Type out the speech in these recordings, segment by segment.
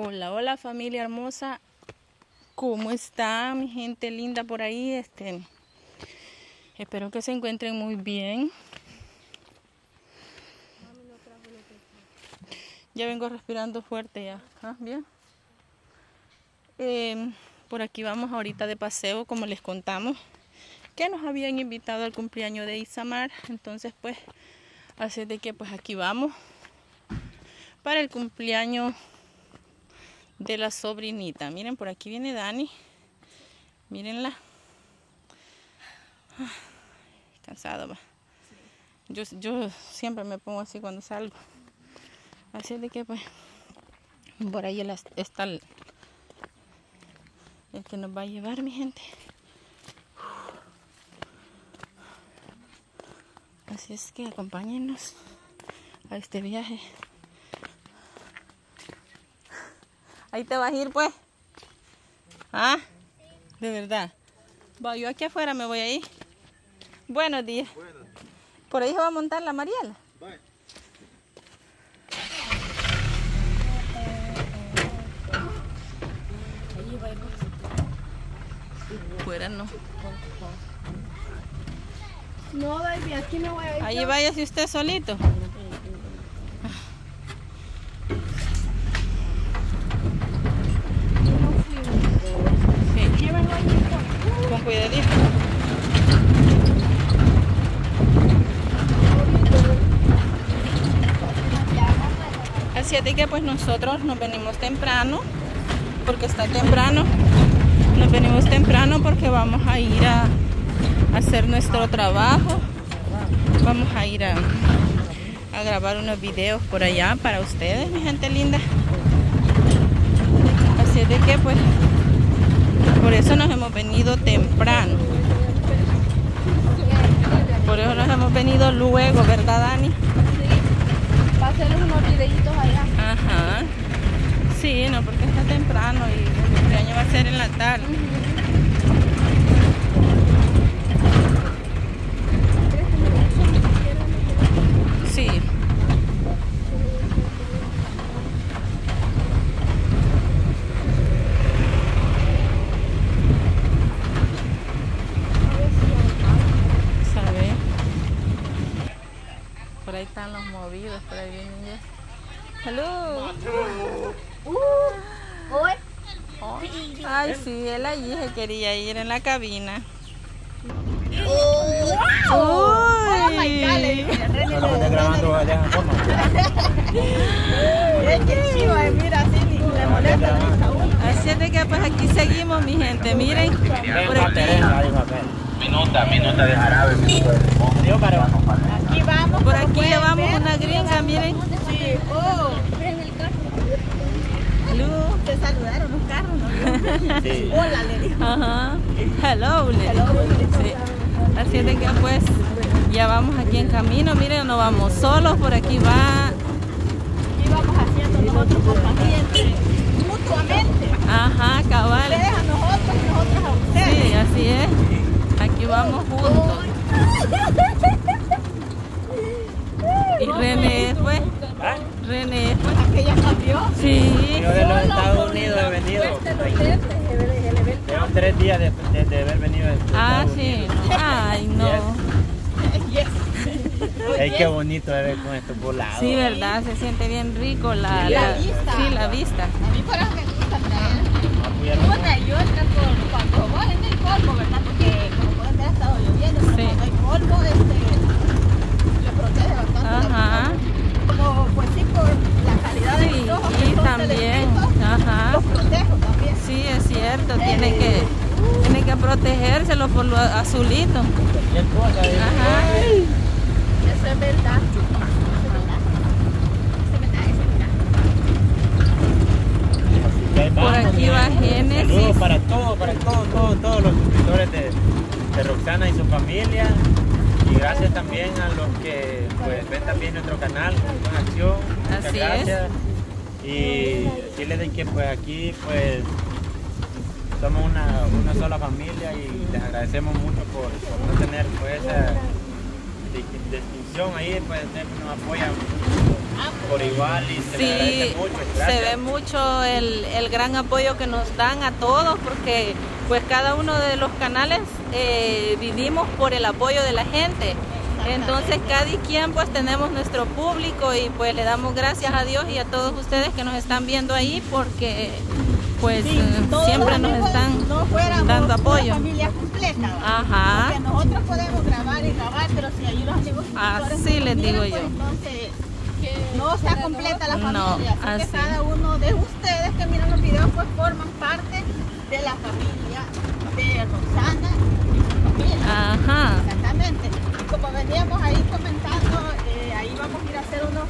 Hola, hola familia hermosa. ¿Cómo está mi gente linda por ahí? Este, espero que se encuentren muy bien. Ya vengo respirando fuerte ya. ¿Ah, bien. Eh, por aquí vamos ahorita de paseo, como les contamos, que nos habían invitado al cumpleaños de Isamar. Entonces, pues, así de que pues aquí vamos para el cumpleaños de la sobrinita. Miren, por aquí viene Dani. Mírenla. Cansado va. Yo, yo siempre me pongo así cuando salgo. Así de que pues por ahí está el, el que nos va a llevar mi gente. Así es que acompáñenos a este viaje. Ahí te vas a ir, pues. ¿Ah? De verdad. Va, yo aquí afuera me voy a ir. Buenos días. Por ahí se va a montar la Mariela. Fuera no. No, baby, aquí me voy a ir. Ahí váyase usted solito. con cuidadito. Que pues nosotros nos venimos temprano, porque está temprano. Nos venimos temprano porque vamos a ir a, hacer nuestro trabajo. Vamos a ir a, a grabar unos videos por allá para ustedes, mi gente linda. Así es de que pues por eso nos hemos venido temprano. Por eso nos hemos venido luego, ¿verdad, Dani? Unos videitos allá. Ajá. Sí, no, porque está temprano y el cumpleaños va a ser en la tarde. ¿Sabe? Por ahí están los movidos, por ahí vienen ya. Hello. Hoy. Oh, Ay, sí, él allí se quería ir en la cabina. Oh, oh my God, le Uy. dije, grabando allá. Es que mira, así ni le molesta. Así es de que pues aquí seguimos, mi gente. Miren, por aquí, Minuta, minuta de jarabe, minuta de limón. para Por aquí llevamos ver. una gringa, miren. Sí, oh. Te saludaron los carros, ¿no? Sí. Hola, le dijo. Ajá. Hello, le Hello. Sí. Así es de que pues ya vamos aquí en camino. Miren, no vamos solos, por aquí va. Aquí vamos haciendo nosotros compañía mutuamente. Ajá, cabal. Ustedes a nosotros y nosotros a ustedes. Sí, así es. Aquí vamos juntos. Y René fue. René fue. Aquella cambió. Sí. Yo de los Estados Unidos he venido. Llevo tres días de, de, de haber venido de Ah, sí. Unidos. Ay, no. Yes. Ay, qué bonito de ver con estos volados. Sí, verdad, se siente bien rico la, La vista. Sí, la vista. A mí por eso me gusta traer. Apoyarnos. Bueno, yo trato cuando voy en el polvo, ¿verdad? Porque como pueden ver ha estado lloviendo, pero Sí. cuando hay polvo, este, le protege bastante. la Ajá. vista. Como pues sí, por la calidad de Sí, mis ojos, que y son también. Ajá. los protejo también. Sí, es cierto, tiene que, tiene que protegérselo por lo azulito. Ajá. Eso es verdad. Eso es verdad. Eso es verdad, eso es verdad. Así que ahí Por aquí va gente. Génesis. Saludos para todos, para todos, todos, todos los suscriptores de, de Roxana y su familia. Y gracias también a los que pues, ven también nuestro canal con acción. Muchas Así es. Y decirles de que pues aquí pues somos una, una sola familia y les agradecemos mucho por, por no tener pues esa, di- distinción ahí, pues nos apoyan por igual y se les Sí, agradece mucho. se ve mucho el, el gran apoyo que nos dan a todos porque pues cada uno de los canales eh, vivimos por el apoyo de la gente. Entonces cada quien pues tenemos nuestro público y pues le damos gracias a Dios y a todos ustedes que nos están viendo ahí porque pues Sí, eh, siempre nos están no dando apoyo. familia completa. Ajá. Porque nosotros podemos grabar y grabar, pero si ahí los amigos Así no les digo miran, yo. pues, entonces no está completa la No, familia. así, así. que cada uno de ustedes que miran los videos pues forman parte de la familia de Roxana y su familia. Ajá. Exactamente. Como veníamos ahí comentando, eh, ahí vamos a ir a hacer unos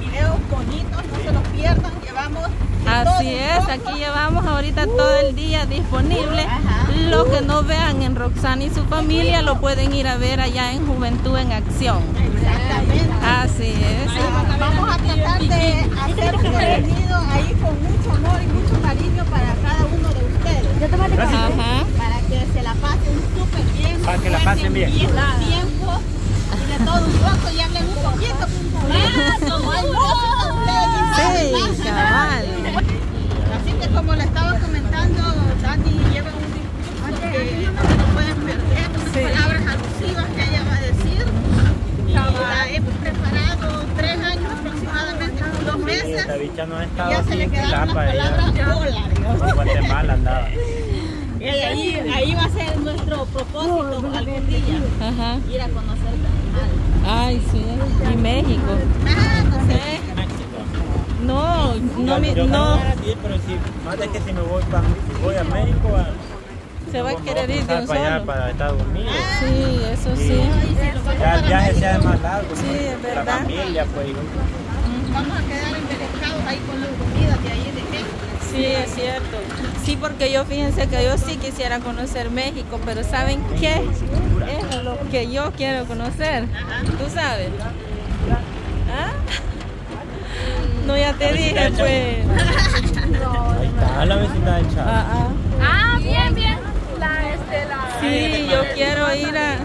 videos bonitos, no se los pierdan, llevamos Así es, aquí llevamos ahorita todo el día disponible. Ajá. Lo que no vean en Roxana y su familia lo pueden ir a ver allá en Juventud en Acción. Exactamente. Así es. Vamos a tratar de hacer un contenido ahí con mucho amor y mucho cariño para cada uno de ustedes. Ajá. Para que se la pasen súper bien. Para que la pasen bien. Bien tiempo y de todo un poco y hablen un poquito. Ah, como hay música, ustedes Sí, dicen. cabal. Así que como le estaba comentando, Dani lleva un discurso que no se lo pueden perder, unas Sí. palabras alusivas que ella va a decir. Y la he preparado tres años aproximadamente, por dos Sí, meses. esta bicha no ha Y estado ya se aquí le en quedaron las Chilapa, palabras ella bola, digamos. por Guatemala andaba. Y ahí, ahí va a ser nuestro propósito algún día, Ajá. ir a conocer Guatemala. Ay, sí. Y México. Ah, no sé. No, no, yo no. pero si, más de que si me voy, pa- si voy a México, a, Se va a me querer ir de un para solo. para Estados Unidos. Sí, eso sí. Ya el para viaje sea más largo. Sí, pues, es La verdad. familia, pues. Vamos a quedar embelecados ahí con las comidas de ahí de México. Sí, es cierto. Sí, porque yo fíjense que yo sí quisiera conocer México, pero ¿saben qué? Es lo que yo quiero conocer. ¿Tú sabes? ¿Ah? No, ya te dije, pues. Ahí está la vecina del Chavo. Ah, ah. Ah, bien, bien. La, este, la... Sí, yo quiero ir a,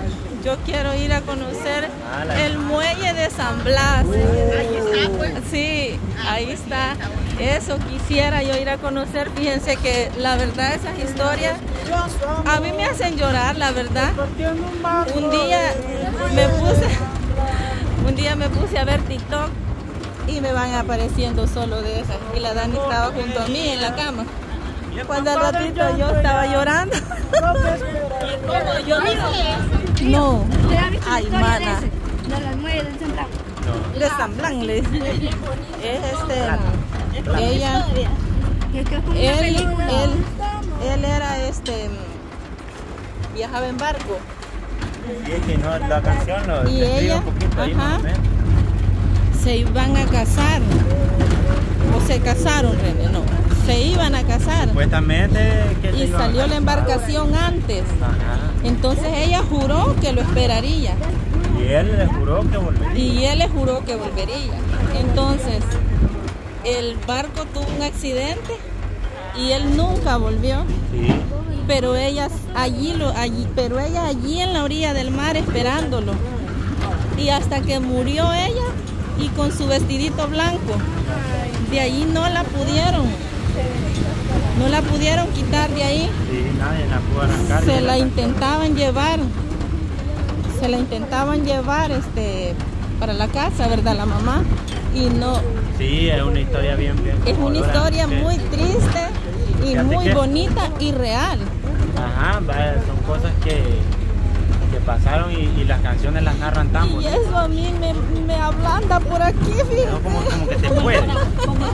yo quiero ir a conocer Ah, el muelle de San Blas. Ahí está, pues. Sí, ahí está. Eso quisiera yo ir a conocer. Fíjense que la verdad esas historias a mí me hacen llorar, la verdad. Un día me puse, un día me puse a ver TikTok y me van apareciendo solo de esas. Y la Dani estaba junto a mí en la cama. Cuando al ratito yo estaba llorando. No, ay, mana. De San Blanc, es este, ella, él, él, él era este, viajaba en barco Y es que no, la canción lo Y describe ella, un poquito ahí ajá. más o menos. se iban a casar, o se casaron, René, no, se iban a casar Supuestamente que y salió la embarcación antes. Ajá. Entonces ella juró que lo esperaría Y él le juró que volvería. y él le juró que volvería. Entonces el barco tuvo un accidente y él nunca volvió. Sí. Pero ella allí lo allí, pero ella allí en la orilla del mar esperándolo. Y hasta que murió ella y con su vestidito blanco. De allí no la pudieron. No la pudieron quitar de ahí. Sí, nadie la pudo arrancar. Se la intentaban llevar. Se la intentaban llevar este para la casa, ¿verdad? La mamá. Y no, Sí, es una historia bien, bien. es una historia muy triste y Fíjate muy que- bonita y real. Ajá, vaya, son cosas que, que pasaron y, y las canciones las narran tan Y bonitas. eso a mí me, me ablanda por aquí, No, fíjate. como, como que te puede. como el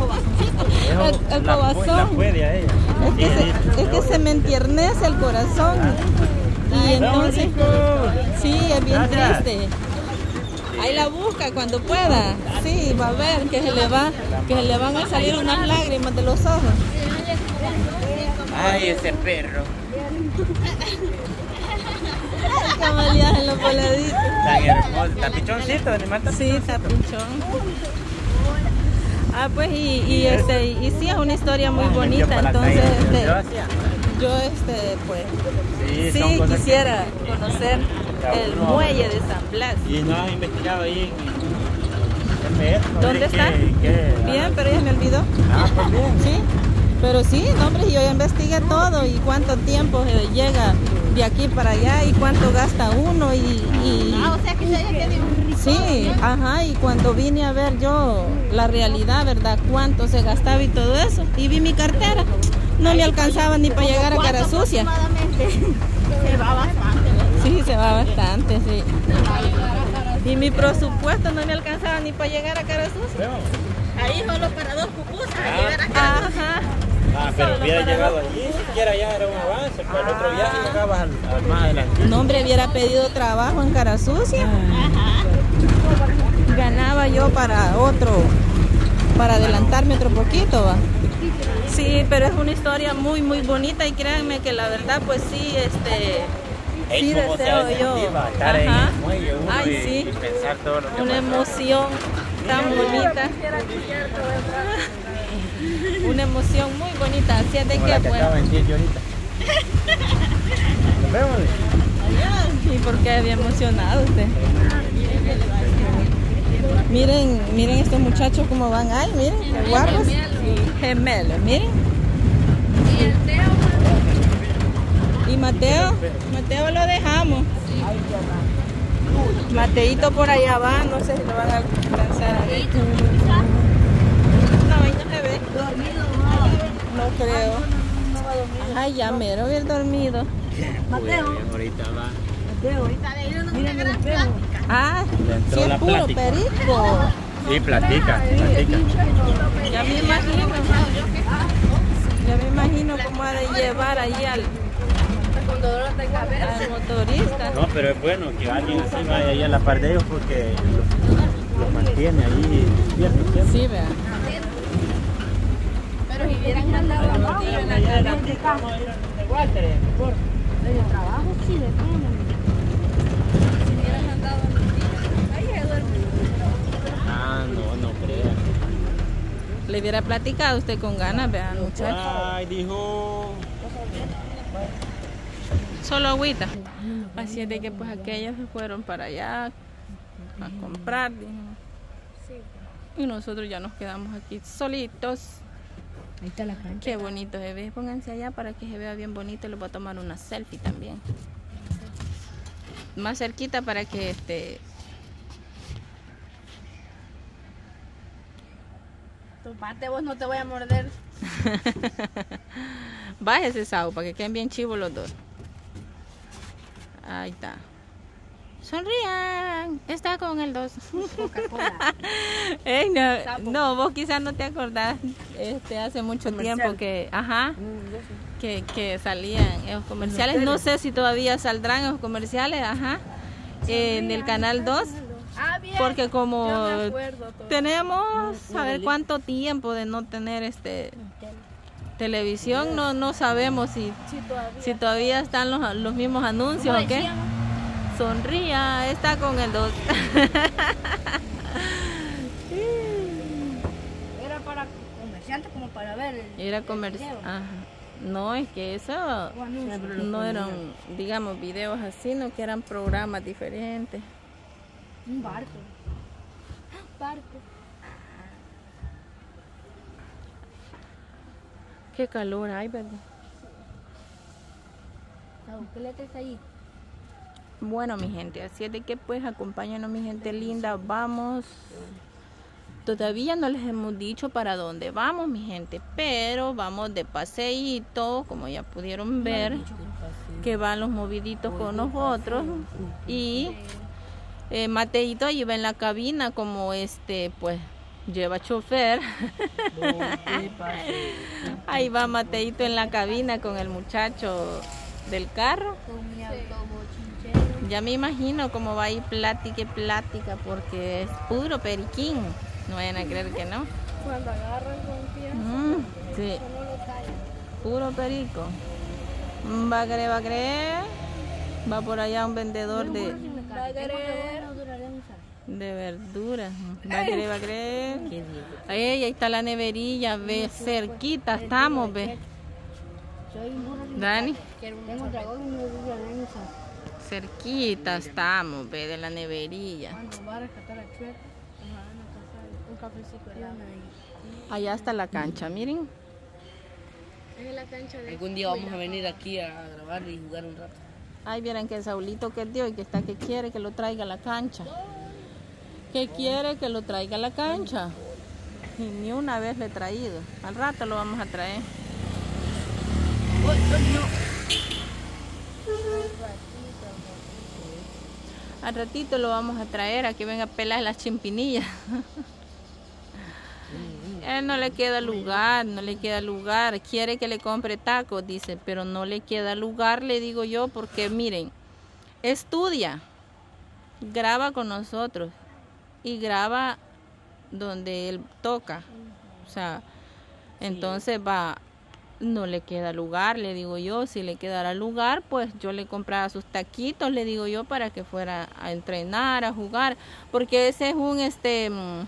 El- el la, pu- cobazón. la puede a ella. Es que, se, es que se me entiernece el corazón. Y entonces, sí, es bien Gracias. triste. Ahí la busca cuando pueda. Sí, va a ver que se le va, que se le van a salir unas lágrimas de los ojos. Ay, ese perro. Camalías en los voladitos. Tan hermoso. Tan pichoncito, animal tan Sí, tapichón. Ah, pues y, y este y sí es una historia muy bonita, entonces este, Yo este pues Sí, que- quisiera conocer el uno- muelle de San Blas. Y no has investigado ahí en, en ¿no? ¿Dónde ¿Qué- está? qué- Bien, pero ya me olvidó. Ah, pues bien. Sí, pero sí, no, hombre, yo ya investigué todo y cuánto tiempo llega de aquí para allá y cuánto gasta uno y, y- Ah, o sea que un sí, ajá, y cuando vine a ver yo la realidad, ¿verdad? Cuánto se gastaba y todo eso, y vi mi cartera, no me alcanzaba ni para llegar a cara ¿Cuánto sucia. aproximadamente? Se va bastante. ¿verdad? Sí, se va bastante, sí. Y mi presupuesto no me alcanzaba ni para llegar a cara sucia. Ahí solo para dos pupusas, Ah. llegar acá. Ajá. Ah, pero hubiera llegado allí, siquiera ya era un avance. Para el otro viaje llegabas al, al más adelante. No, hombre, hubiera pedido trabajo en cara sucia. ganaba yo para otro, para adelantarme otro poquito, ¿va? Sí, pero es una historia muy, muy bonita y créanme que la verdad, pues sí, este, Ey, sí ¿cómo se deseo yo. estar ahí en Ajá. el muelle uno Ay, y, sí. y pensar todo lo que Una pasa. emoción tan bonita. Una emoción muy bonita, así es de Como que, que ahorita. Nos vemos. ¿y por qué había emocionado usted? Miren, miren estos muchachos cómo van, ay, miren, qué guapos. Gemelos, miren. Y Mateo, Mateo lo dejamos. Mateito por allá va, no sé si lo van a alcanzar ahí se ve. No creo. Ay, ya mero bien dormido. Mateo. Ahorita va. Ahorita de ir una gran plática. Ah, Le sí es puro plática. perico. Sí, platica, platica. Ya me imagino. Ya me imagino cómo ha de llevar ahí al, al motorista. No, pero es bueno que alguien así vaya ahí a la par de ellos porque los, los mantiene ahí despiertos. Sí, vea. Pero si hubieran mandado a Mauro en la carrera, el trabajo sí, de todo. Si hubieran mandado a mi tía, ahí se duerme. Ah, no, no crea. Le hubiera platicado usted con ganas, vea, muchacho. Ay, dijo. Solo agüita. Así es de que pues aquellos se fueron para allá a comprar. dijo. Y nosotros ya nos quedamos aquí solitos. Ahí está la cancha. Qué bonito se ve. Pónganse allá para que se vea bien bonito. Les voy a tomar una selfie también. Más cerquita para que este. Tu parte vos no te voy a morder. Bájese, Sao, para que queden bien chivos los dos. Ahí está. Sonrían. Está con el 2. Coca-Cola. Ey, no, vos quizás no te acordás. Este, hace mucho Comercial. tiempo que, ajá, Mm, que, que salían esos comerciales. No sé si todavía saldrán esos comerciales, ajá, en el canal 2. Ah, bien. Porque como tenemos a ver cuánto tiempo de no tener este televisión, no no sabemos si si todavía están los, los mismos anuncios ¿Cómo o qué. Sonría, está con el 2. Era para comerciantes como para ver el Era. Ajá. No, es que eso no eran, digamos, videos así, no que eran programas diferentes. Un barco. Barco. Qué calor hay, ¿verdad? Sau, ¿Qué le traes ahí? Bueno, mi gente, así es de que pues acompáñanos, mi gente linda, vamos. Todavía no les hemos dicho para dónde vamos, mi gente, pero vamos de paseíto, como ya pudieron ver, que van los moviditos con nosotros y eh, Mateito ahí va en la cabina como este, pues lleva chofer. Ahí va Mateito en la cabina con el muchacho del carro. Con mi. Ya me imagino cómo va a ir plática y plática porque es puro periquín. No vayan a creer que no. Cuando agarran confianza, Mm, sí, no lo callan. puro perico. Mm, Va a creer, va a creer. Va por allá un vendedor de, Va a sal. de verduras. Va a creer, va a creer. Ahí, ahí está la neverilla, ve, cerquita estamos, ve. Dani. Tengo un dragón y no duraré un sal. Cerquita estamos, ve, de la neverilla. Allá está la cancha, miren. Es la cancha de... Algún día vamos a venir aquí a grabar y jugar un rato. Ay, vieran que el Saulito que dio y que está que quiere que lo traiga a la cancha. Que quiere que lo traiga a la cancha. Y ni una vez le he traído. Al rato lo vamos a traer. Al ratito lo vamos a traer a que venga a pelar las chimpinillas. Él no le queda lugar, no le queda lugar. Quiere que le compre tacos, dice, pero no le queda lugar, le digo yo, porque miren, estudia, graba con nosotros y graba donde él toca. O sea, entonces va, no le queda lugar, le digo yo, si le quedara lugar, pues yo le compraba sus taquitos, le digo yo, para que fuera a entrenar, a jugar, porque ese es un, este, mm,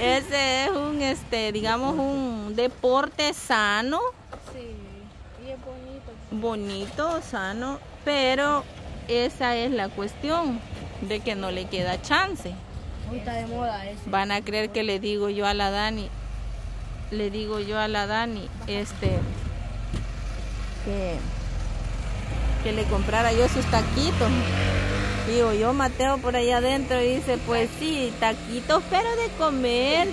ese es un, este, digamos, un deporte sano, Sí, y es bonito. bonito, sano, pero esa es la cuestión de que no le queda chance. Hoy está de moda ese. Van a creer que le digo yo a la Dani, le digo yo a la Dani, este, que, que le comprara yo sus taquitos. Digo yo, Mateo, por allá adentro, y dice, pues sí, taquitos, pero de comer.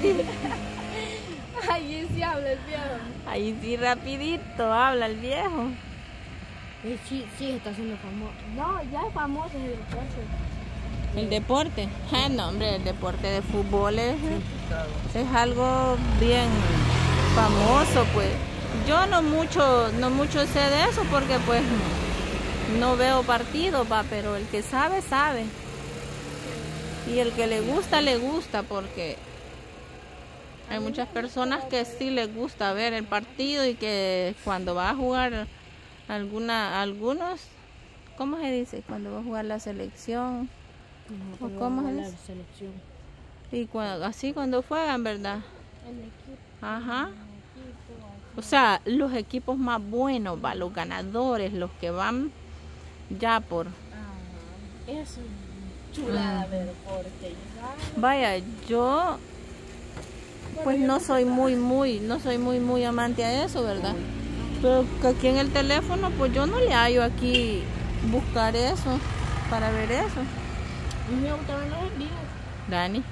Ay, sí habla el viejo. Ahí sí, rapidito, habla el viejo. Eh, Sí, sí, está siendo famoso. No, ya es famoso en el deporte. El deporte, ah, no, hombre, el deporte de fútbol es, es algo bien famoso, pues. Yo no mucho, no mucho sé de eso porque pues no veo partido, va, pero el que sabe, sabe. Y el que le gusta, le gusta porque hay muchas personas que sí les gusta ver el partido y que cuando va a jugar alguna, algunos, ¿cómo se dice? Cuando va a jugar la selección. ¿O cómo es la eso? selección? Y cua- así cuando juegan, ¿verdad? El equipo. Ajá. O sea, los equipos más buenos, va, los ganadores, los que van ya por... Ah, eso es chulada de deporte. Vaya, yo pues no soy muy, muy, no soy muy, muy amante a eso, ¿verdad? Pero que aquí en el teléfono, pues yo no le hallo aquí buscar eso, para ver eso. Dani,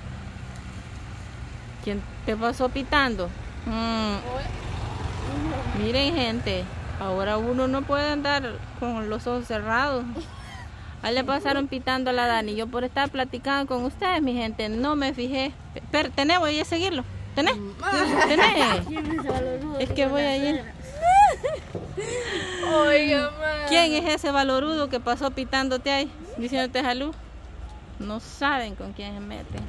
¿quién te pasó pitando? Mm, Miren gente, ahora uno no puede andar con los ojos cerrados. Ahí le pasaron pitando a la Dani. Yo por estar platicando con ustedes, mi gente, no me fijé. Pero tenés, voy a seguirlo. ¿Tenés? ¿Tenés? ¿Quién es que voy a ir. Oiga. ¿Quién es ese valorudo que pasó pitándote ahí, diciéndote salud? No saben con quién se meten.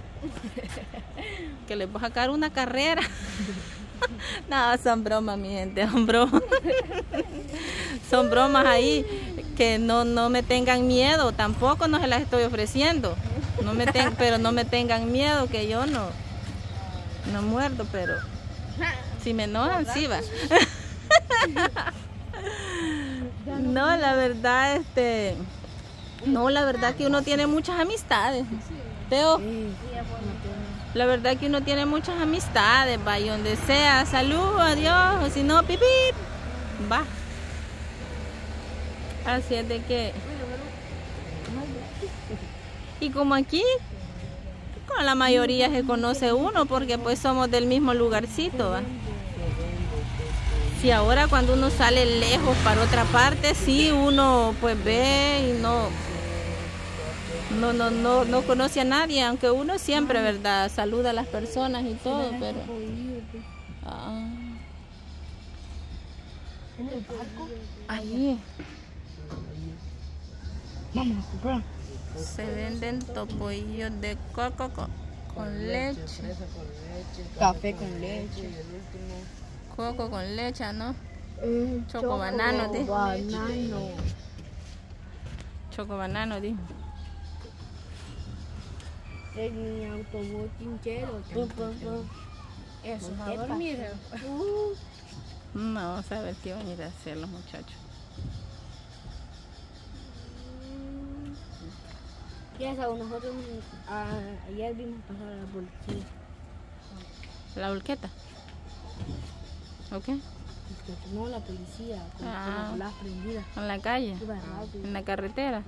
Que les va a sacar una carrera. No, son bromas, mi gente, son bromas. Son bromas ahí que no, no me tengan miedo, tampoco no se las estoy ofreciendo. No me ten- pero no me tengan miedo que yo no, no muerdo, pero si me enojan, sí va. No, la verdad, este, no, la verdad que uno tiene muchas amistades. Teo, la verdad que uno tiene muchas amistades, va, y donde sea, salud, adiós, o si no, pipí, va. Así es de que. Y como aquí, con la mayoría se conoce uno, porque pues somos del mismo lugarcito, va. Si ahora cuando uno sale lejos para otra parte, sí uno pues ve y no no no no no conoce a nadie, aunque uno siempre, ¿verdad? Saluda a las personas y todo, pero ah, ahí Vamos a comprar. se venden topoillos de coco co- con leche, Café con leche. coco con leche, ¿no? Eh, Choco banano, di. Banano. Choco banano, di. En mi autobús quinchero. Eso, va a dormir. No, vamos a ver qué van a ir a hacer los muchachos. Ya sabes, nosotros ah, ayer vimos pasar a la policía. ¿La volqueta? Es que No, la policía, con, Ah. las prendidas. ¿En la calle? ¿En la carretera?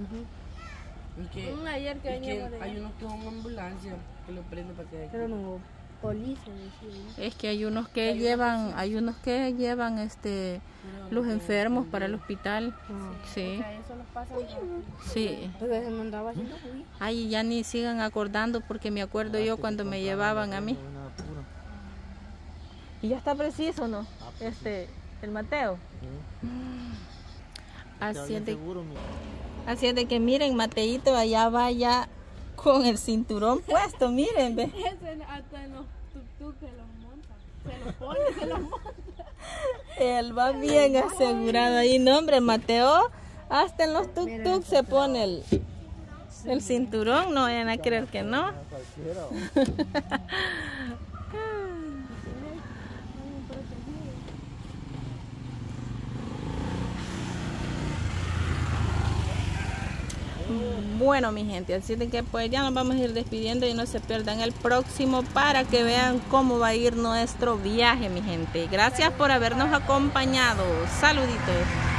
Y que, Mm, ayer que y hay unos que son ambulancia que lo prenden para que Pero no, policía. ¿no? Es que hay unos que llevan, hay unos que llevan este los enfermos para el hospital. Sí, eso nos pasa. sí. Porque se me andaba haciendo ruido. Ay, ya ni sigan acordando porque me acuerdo yo cuando me llevaban a mí. Y ya está preciso, ¿no? Este, el Mateo. Así es de, así es de que miren, Mateito allá vaya con el cinturón puesto, miren, ve. Hasta en los tuk-tuk se los monta. Se los pone, se los monta. Él va bien asegurado ahí, no hombre, Mateo, hasta en los tuk-tuk se pone el, el cinturón, no vayan a creer que no. Bueno, mi gente, así de que pues ya nos vamos a ir despidiendo y no se pierdan el próximo para que vean cómo va a ir nuestro viaje, mi gente. Gracias por habernos acompañado. Saluditos.